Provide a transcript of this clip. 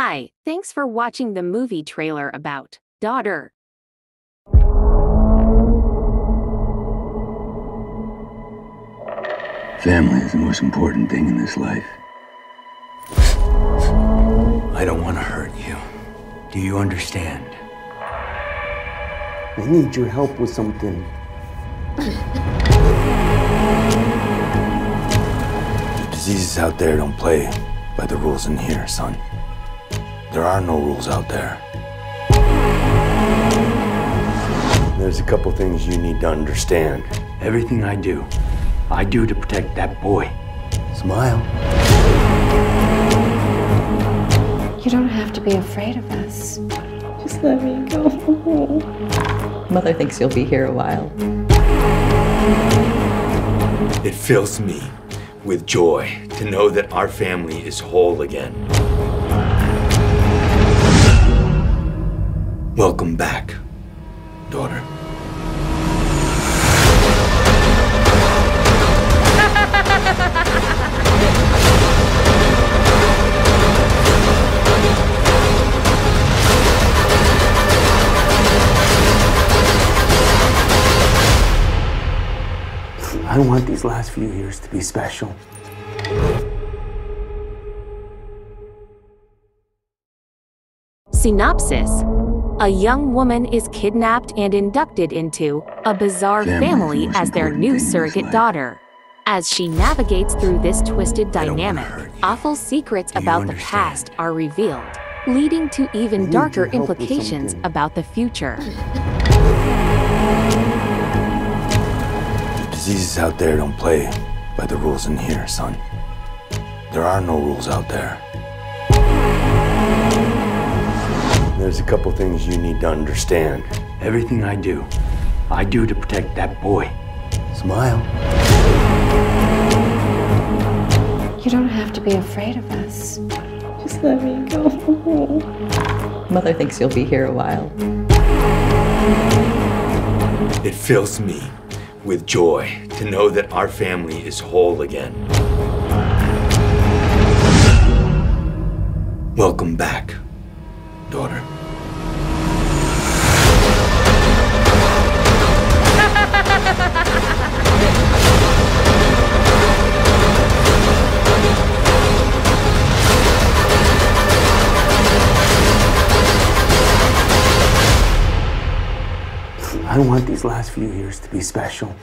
Hi, thanks for watching the movie trailer about Daughter. Family is the most important thing in this life. I don't want to hurt you. Do you understand? I need your help with something. The diseases out there don't play by the rules in here, son. There are no rules out there. There's a couple things you need to understand. Everything I do, I do to protect that boy. Smile. You don't have to be afraid of us. Just let me go. Mother thinks you'll be here a while. It fills me with joy to know that our family is whole again. Welcome back, daughter. I want these last few years to be special. Synopsis A young woman is kidnapped and inducted into a bizarre Family family as their new thing in this surrogate life. daughter. As she navigates through this twisted I don't wanna dynamic, awful secrets Do about the past are revealed, leading to even darker implications about the future. Diseases out there don't play by the rules in here, son. There are no rules out there. There's a couple things you need to understand. Everything I do, I do to protect that boy. Smile. You don't have to be afraid of us. Just let me go. Mother thinks you'll be here a while. It fills me with joy to know that our family is whole again. Welcome back, daughter. I want these last few years to be special.